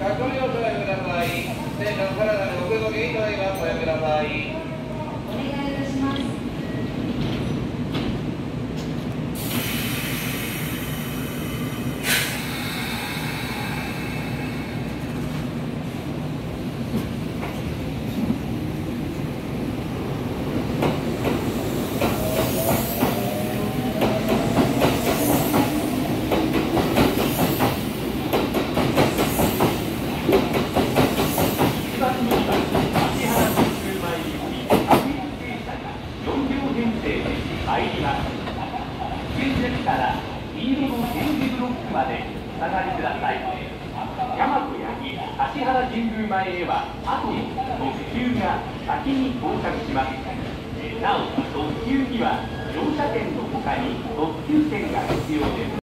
隔離をおやめください。船の体にお声掛けいただきます。おやめくださ。いたします。から黄色の点字ブロックまでお下がりください。大和八木芦原神宮前へはあと特急が先に到着します。なお特急には乗車券の他に特急券が必要です。